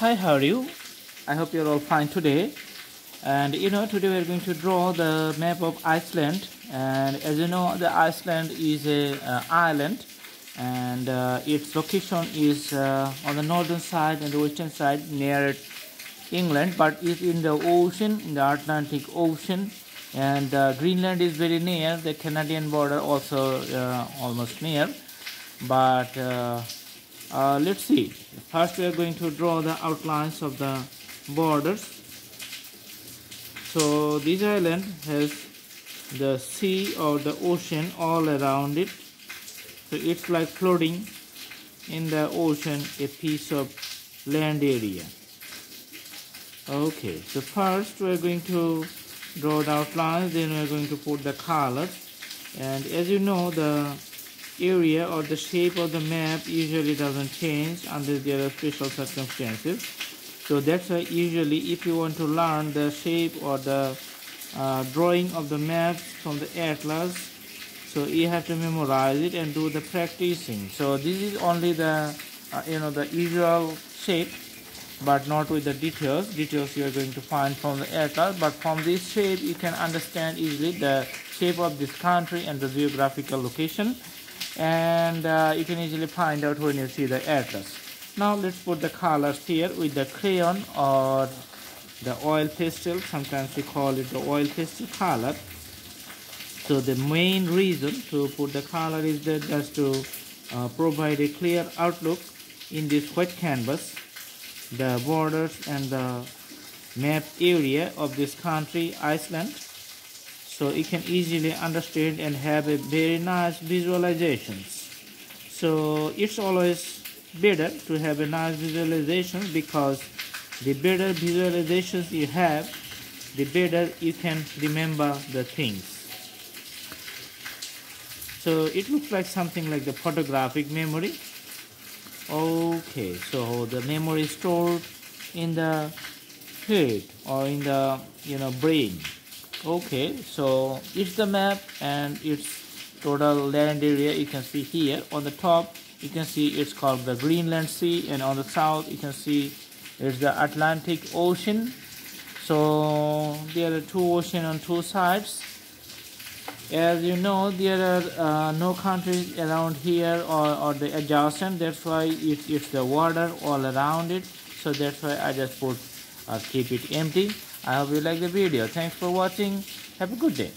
Hi, how are you? I hope you're all fine today. And you know, today we're going to draw the map of Iceland. And as you know, the Iceland is a uh, island, and uh, its location is uh, on the northern side and the western side near England, but it's in the ocean, in the Atlantic Ocean. And uh, Greenland is very near, the Canadian border also uh, almost near. But uh, let's see. First we are going to draw the outlines of the borders. So this island has the sea or the ocean all around it. So it's like floating in the ocean a piece of land area. Okay so first we're going to draw the outlines then we're going to put the colors. And as you know the area or the shape of the map usually doesn't change unless there are special circumstances. So that's why usually if you want to learn the shape or the uh, drawing of the map from the atlas so you have to memorize it and do the practicing. So this is only the uh, you know the usual shape but not with the details. Details you are going to find from the atlas but from this shape you can understand easily the shape of this country and the geographical location and uh, you can easily find out when you see the atlas now let's put the colors here with the crayon or the oil pastel. Sometimes we call it the oil pastel color. So the main reason to put the color is that just to uh, provide a clear outlook in this white canvas the borders and the map area of this country Iceland so you can easily understand and have a very nice visualizations. So it's always better to have a nice visualization because the better visualizations you have the better you can remember the things. So it looks like something like the photographic memory. Okay so the memory stored in the head or in the you know brain okay so it's the map and its total land area you can see here. On the top you can see it's called the Greenland Sea and on the south you can see it's the Atlantic Ocean. So there are two oceans on two sides. As you know there are uh, no countries around here or, or the adjacent. That's why it, it's the water all around it. So that's why I just put uh, keep it empty I hope you like the video. Thanks for watching. Have a good day.